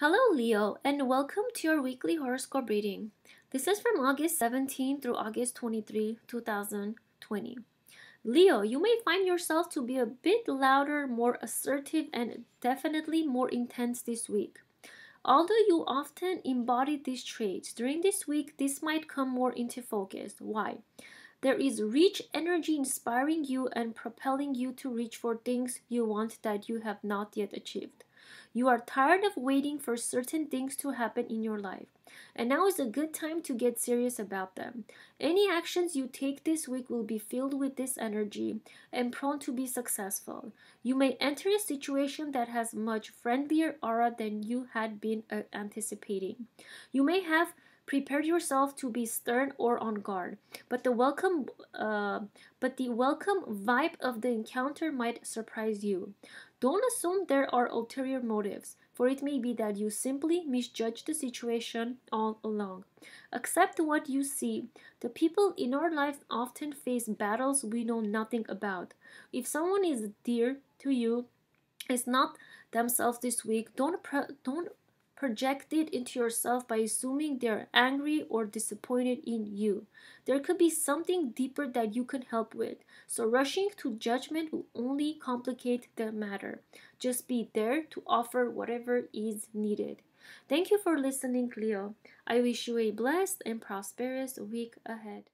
Hello, Leo, and welcome to your weekly horoscope reading. This is from August 17 through August 23, 2020. Leo, you may find yourself to be a bit louder, more assertive, and definitely more intense this week. Although you often embody these traits, during this week this might come more into focus. Why? There is rich energy inspiring you and propelling you to reach for things you want that you have not yet achieved. You are tired of waiting for certain things to happen in your life, and now is a good time to get serious about them. Any actions you take this week will be filled with this energy and prone to be successful. You may enter a situation that has much friendlier aura than you had been uh, anticipating. You may have prepared yourself to be stern or on guard. But the welcome uh, but the welcome vibe of the encounter might surprise you. Don't assume there are ulterior motives for it may be that you simply misjudged the situation all along. Accept what you see. The people in our lives often face battles we know nothing about. If someone is dear to you is not themselves this week. Don't don't project it into yourself by assuming they're angry or disappointed in you. There could be something deeper that you can help with, so rushing to judgment will only complicate the matter. Just be there to offer whatever is needed. Thank you for listening, Leo. I wish you a blessed and prosperous week ahead.